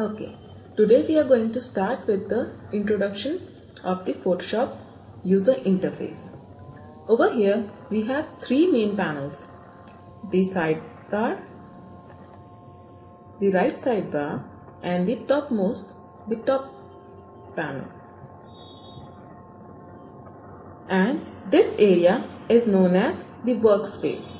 Okay, today we are going to start with the introduction of the Photoshop user interface. Over here we have three main panels the sidebar, the right sidebar, and the topmost, the top panel. And this area is known as the workspace.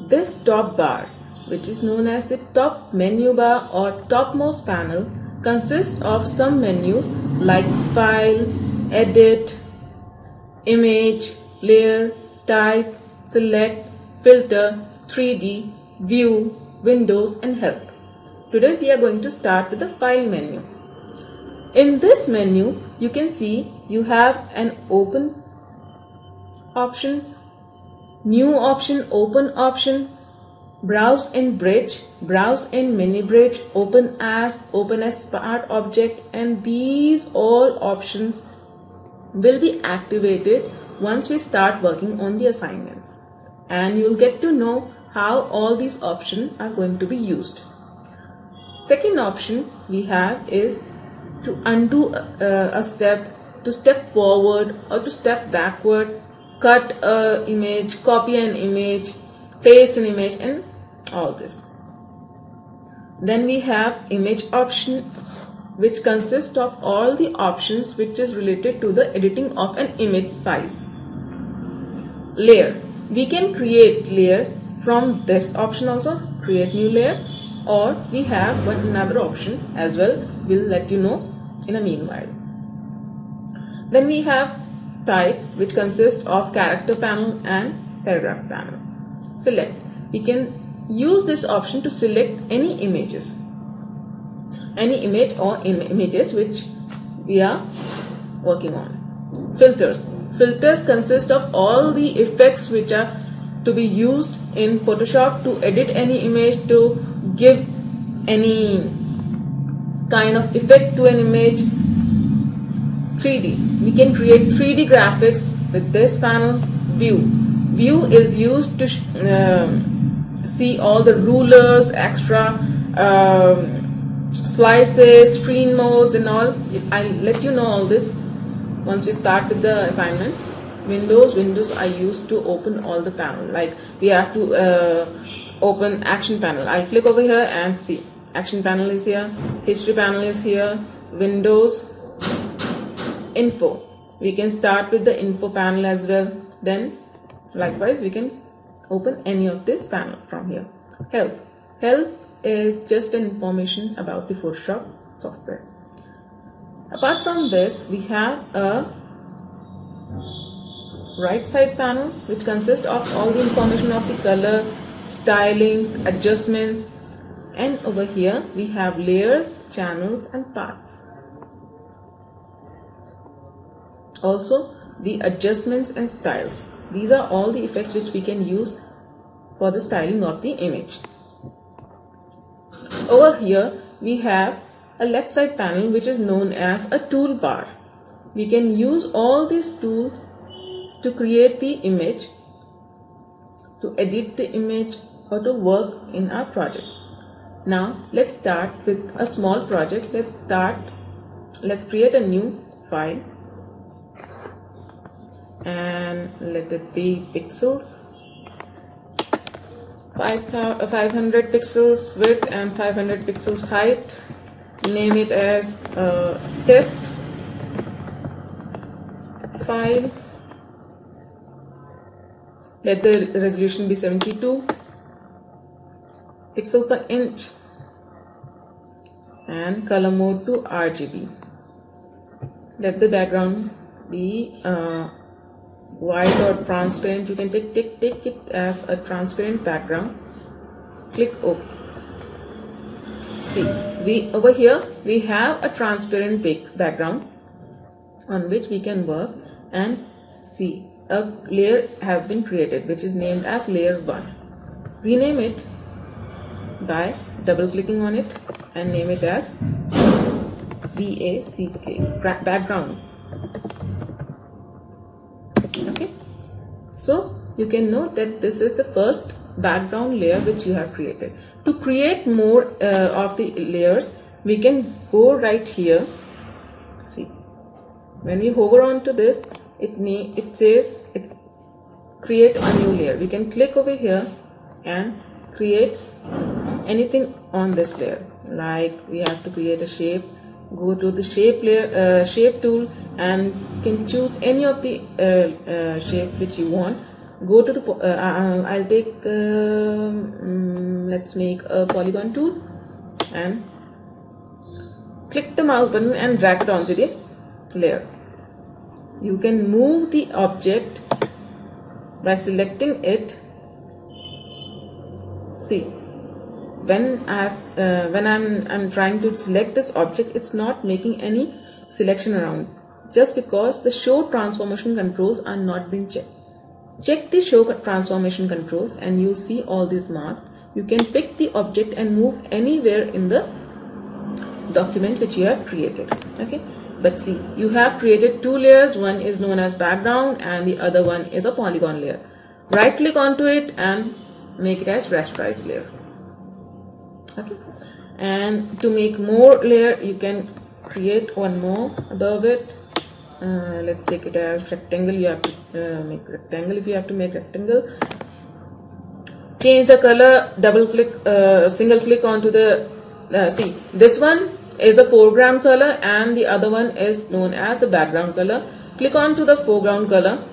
This top bar which is known as the top menu bar or topmost panel consists of some menus like file, edit, image, layer, type, select, filter, 3D, view, windows and help. Today we are going to start with the file menu. In this menu you can see you have an open option, new option, open option, browse in bridge. Browse in mini bridge. Open as open as smart object and these all options will be activated once we start working on the assignments. And you'll get to know how all these options are going to be used. Second option we have is to undo a, a step to step forward or to step backward. Cut a image copy an image paste an image and all this. Then we have image option which consists of all the options which is related to the editing of an image size. Layer. We can create layer from this option also create new layer or we have one another option as well. We'll let you know in a meanwhile. Then we have type which consists of character panel and paragraph panel. Select. We can use this option to select any images. Any image or Im images which we are working on. Filters. Filters consist of all the effects which are to be used in photoshop to edit any image to give any kind of effect to an image. 3d we can create 3d graphics with this panel view. View is used to uh, see all the rulers extra um, slices screen modes and all. I'll let you know all this once we start with the assignments. Windows windows I used to open all the panel. Like we have to uh, open action panel. I click over here and see. Action panel is here history panel is here windows info. We can start with the info panel as well. Then likewise we can open any of this panel from here. Help. Help is just an information about the photoshop software. Apart from this we have a right side panel which consists of all the information of the color stylings adjustments and over here we have layers channels and paths also the adjustments and styles these are all the effects which we can use for the styling of the image. Over here we have a left side panel which is known as a toolbar. We can use all these tools to create the image, to edit the image or to work in our project. Now let's start with a small project. Let's start, let's create a new file and let it be pixels. 500 uh, pixels width and 500 pixels height. Name it as uh, test. File. Let the resolution be 72 pixel per inch. And color mode to RGB let the background be uh, white or transparent you can take, take, take it as a transparent background. Click OK. See we over here we have a transparent background on which we can work and see a layer has been created which is named as layer 1 rename it by double clicking on it and name it as BACK background so you can know that this is the first background layer which you have created. To create more uh, of the layers, we can go right here. See, when we hover onto this, it it says it's create a new layer. We can click over here and create anything on this layer. Like we have to create a shape. Go to the shape layer, uh, shape tool, and can choose any of the uh, uh, shape which you want. Go to the uh, I'll take um, let's make a polygon tool and click the mouse button and drag it onto the layer. You can move the object by selecting it. See when I uh, when I'm I'm trying to select this object it's not making any selection around just because the show transformation controls are not being checked Check the show transformation controls and you'll see all these marks. You can pick the object and move anywhere in the document which you have created. Okay. But see, you have created two layers. One is known as background and the other one is a polygon layer. Right click onto it and make it as rasterized layer. Okay. And to make more layer, you can create one more above it uh, let's take it as rectangle. You have to uh, make rectangle. If you have to make rectangle change the color double click uh, single click onto the uh, see this one is a foreground color and the other one is known as the background color. Click on to the foreground color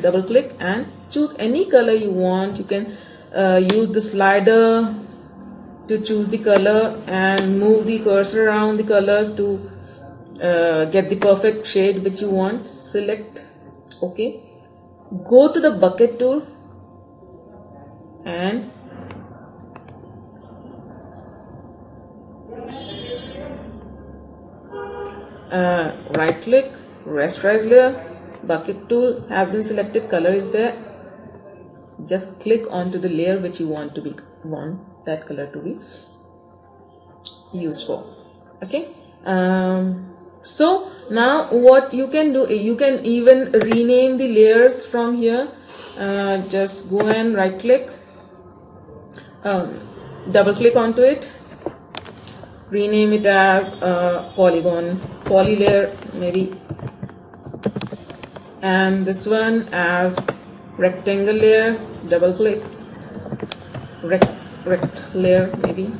double click and choose any color you want. You can uh, use the slider to choose the color and move the cursor around the colors to uh, get the perfect shade which you want select ok go to the bucket tool and uh, right click rasterize layer bucket tool has been selected color is there. Just click onto the layer which you want to be want that color to be used for okay. Um, so now what you can do you can even rename the layers from here. Uh, just go and right click um, double click onto it. Rename it as polygon poly layer maybe. And this one as rectangle layer double click rect rect layer maybe.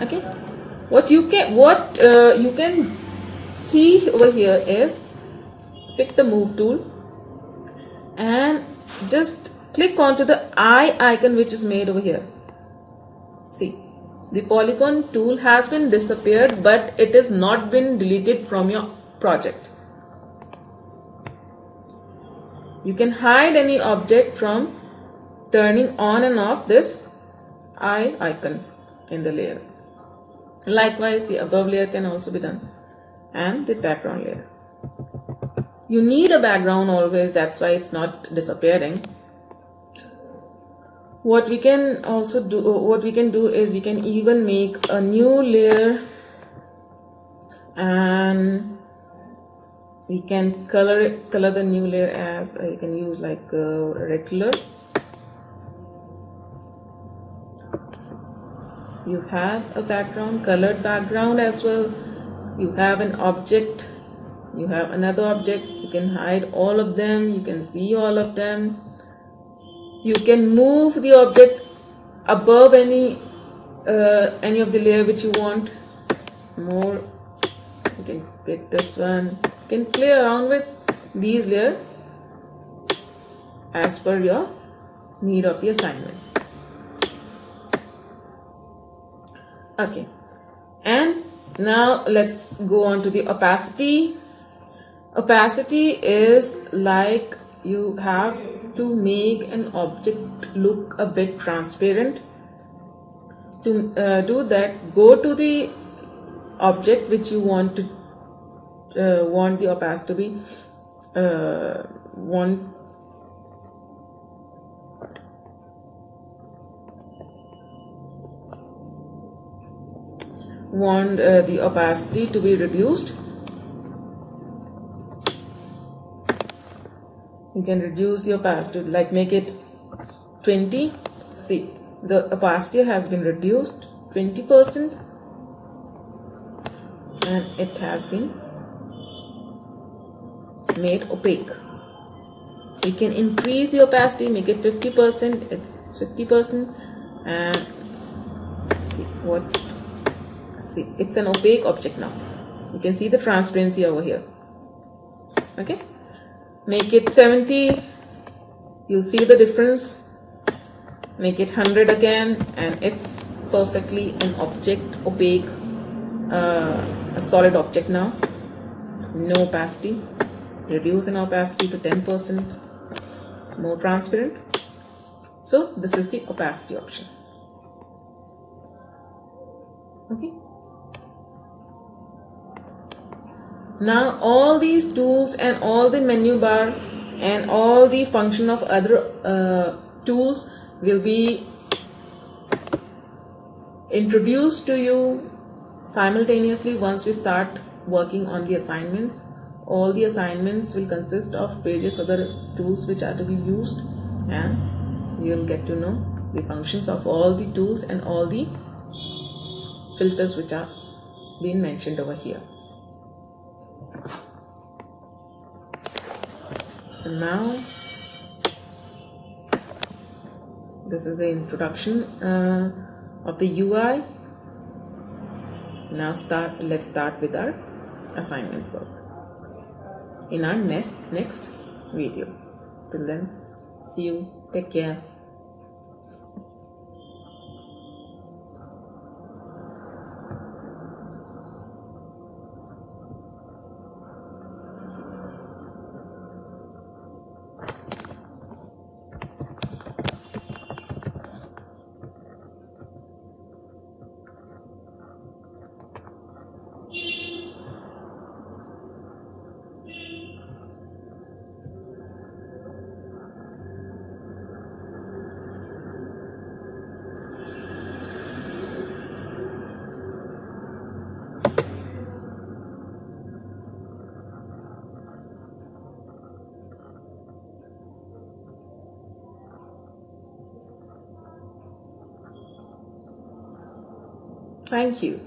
Okay what you can what uh, you can see over here is pick the move tool and just click onto the eye icon which is made over here. See the polygon tool has been disappeared but it has not been deleted from your project. You can hide any object from turning on and off this eye icon in the layer Likewise, the above layer can also be done and the background layer. You need a background always, that's why it's not disappearing. What we can also do, what we can do is we can even make a new layer and we can color it, color the new layer as uh, you can use like uh, red color you have a background colored background as well. You have an object. You have another object. You can hide all of them. You can see all of them. You can move the object above any uh, any of the layer which you want. More. You can pick this one. You can play around with these layer as per your need of the assignments okay. And now let's go on to the opacity. Opacity is like you have to make an object look a bit transparent. To uh, do that go to the object which you want to uh, want the opacity to be uh, want want uh, the opacity to be reduced. You can reduce the opacity like make it 20 see the opacity has been reduced 20 percent and it has been made opaque. We can increase the opacity make it 50 percent it's 50 percent and see what see it's an opaque object now. You can see the transparency over here. Okay? Make it 70 you'll see the difference. Make it 100 again and it's perfectly an object opaque uh, a solid object now. No opacity. Reduce in opacity to 10% more transparent. So this is the opacity option. Okay now all these tools and all the menu bar and all the function of other uh, tools will be introduced to you simultaneously once we start working on the assignments. All the assignments will consist of various other tools which are to be used and you will get to know the functions of all the tools and all the filters which are being mentioned over here and now. This is the introduction uh, of the UI now start let's start with our assignment work. In our next next video. Till then see you. Take care Thank you.